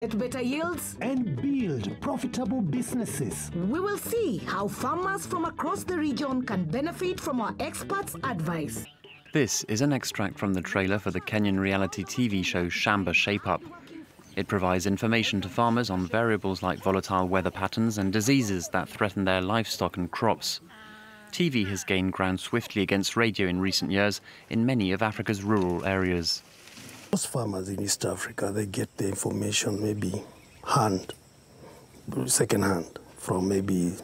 Get better yields? and build profitable businesses. We will see how farmers from across the region can benefit from our experts' advice. This is an extract from the trailer for the Kenyan reality TV show Shamba Shape Up. It provides information to farmers on variables like volatile weather patterns and diseases that threaten their livestock and crops. TV has gained ground swiftly against radio in recent years in many of Africa's rural areas. Most farmers in East Africa, they get the information maybe hand, second hand, from maybe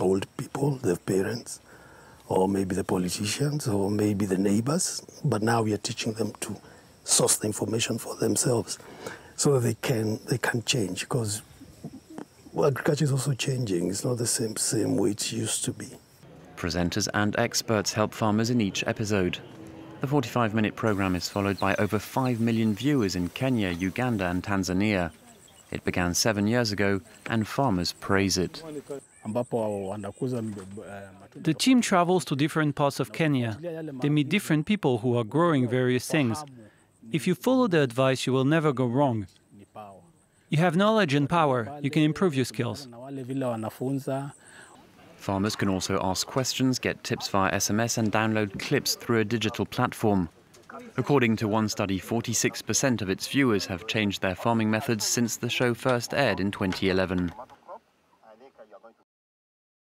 old people, their parents, or maybe the politicians, or maybe the neighbors. But now we are teaching them to source the information for themselves so that they can, they can change because agriculture is also changing. It's not the same, same way it used to be. Presenters and experts help farmers in each episode. The 45 minute programme is followed by over 5 million viewers in Kenya, Uganda, and Tanzania. It began seven years ago, and farmers praise it. The team travels to different parts of Kenya. They meet different people who are growing various things. If you follow the advice, you will never go wrong. You have knowledge and power, you can improve your skills. Farmers can also ask questions, get tips via SMS, and download clips through a digital platform. According to one study, 46% of its viewers have changed their farming methods since the show first aired in 2011.